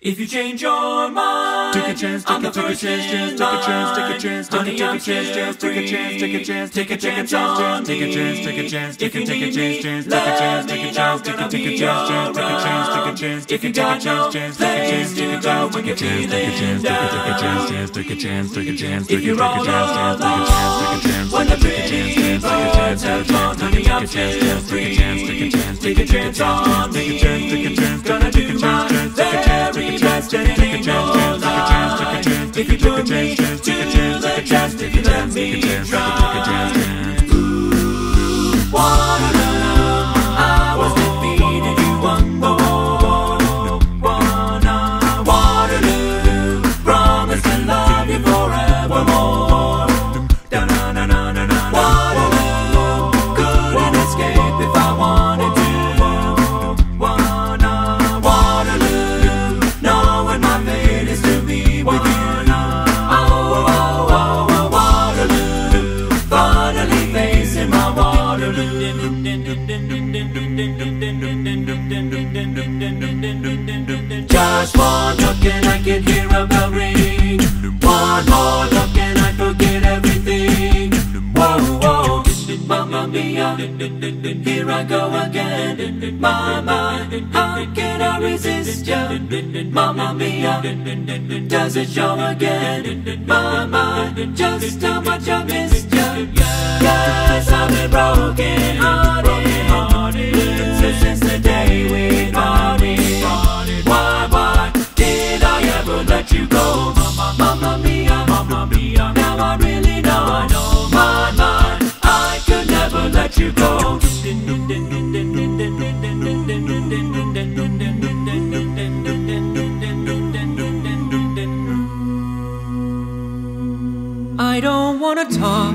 If you change your mind, Take a chance, I'm take the a, take a first chance, in chance, take a chance, take a line. chance, take a, Honey, take a I'm chance, chance, take a chance, take a chance, take a, take a chance on take a chance, take a chance, take If a, you take a need chance, me, chance, take a chance, let take a me chance, know, take a, gonna take a be chance, chance, take a chance, take a around. chance, If take a, you take a got chance, no chance, take a chance, take a place chance, to take a go chance, take a chance, take a chance, take a chance, take a chance, If take a, take a you're chance, all chance, take a chance, take a chance, When take the a, take a pretty chance, chance, take a chance, birds take a have chance, gone, take a honey, chance, I'm take a chance, still take a chance, take a chance, take a Take a chance, chance take a on chance, take a chance, Gonna take a do chance, my chance, take chance, chance, take a chance, take a chance, take a chance, take a chance, take a, take Just one look and I can hear a bell ring. One more look and I forget everything. Whoa, whoa, mamma mia, here I go again. Mind, how can I resist ya? Mamma mia, does it show again? Mind, just how much I missed ya. Yes, I've been broken hearted, blue since the day we parted. Why, why did I ever let you go? Mamma mia, mamma mia. Now I really know my mind. I could never let you go. I don't wanna talk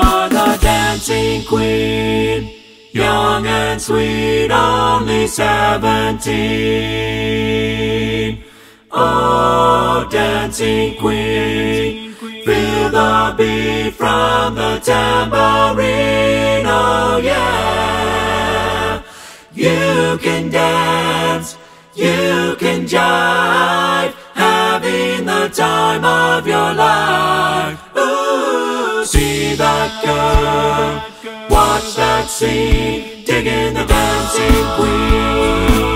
You are the dancing queen. Young and sweet, only seventeen. Oh, dancing queen, feel the beat from the tambourine. Oh, yeah. You can dance, you can jive, having the time of your life. See that girl, watch that scene, digging the dancing queen.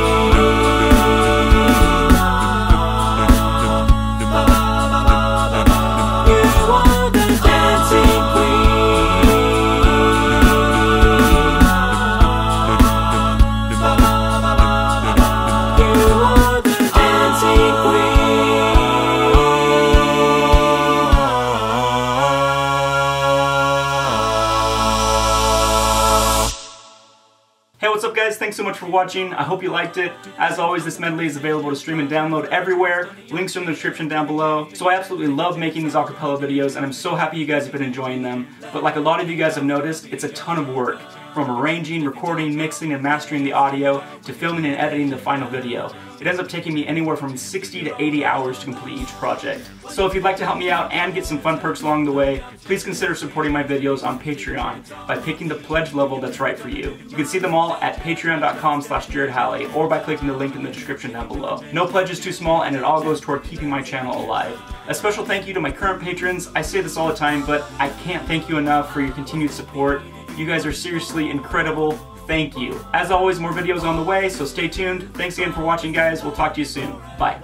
Hey, what's up guys? Thanks so much for watching. I hope you liked it. As always, this medley is available to stream and download everywhere. Links are in the description down below. So I absolutely love making these acapella videos and I'm so happy you guys have been enjoying them. But like a lot of you guys have noticed, it's a ton of work. From arranging, recording, mixing, and mastering the audio to filming and editing the final video. It ends up taking me anywhere from 60 to 80 hours to complete each project. So if you'd like to help me out and get some fun perks along the way, please consider supporting my videos on Patreon by picking the pledge level that's right for you. You can see them all at patreon.com slash jaredhalley or by clicking the link in the description down below. No pledge is too small and it all goes toward keeping my channel alive. A special thank you to my current patrons. I say this all the time, but I can't thank you enough for your continued support. You guys are seriously incredible thank you. As always, more videos on the way, so stay tuned. Thanks again for watching, guys. We'll talk to you soon. Bye.